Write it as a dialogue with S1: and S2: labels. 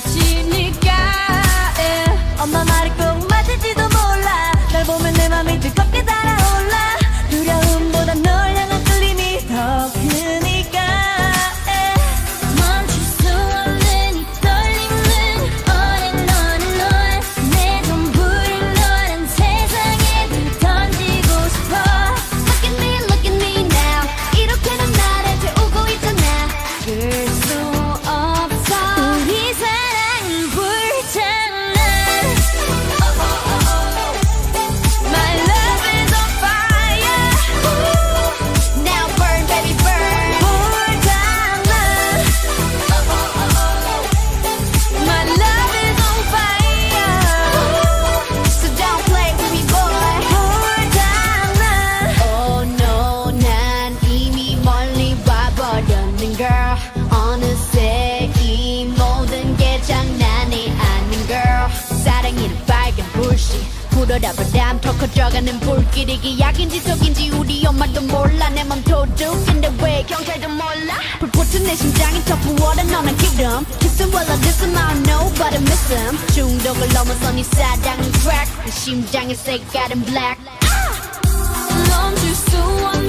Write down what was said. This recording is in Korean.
S1: ti 불어라 바람 더 커져가는 불길이 기약인지 속인지 우리 엄마도 몰라. 내맘 도둑인데 왜 경찰도 몰라? 불붙은 내 심장이 더 부어라 너는 기름. Kiss him while I diss him I don't know but I miss him 중독을 넘어서 네 사랑은 crack. 내 심장의 색깔은 black.
S2: 넌줄수 없는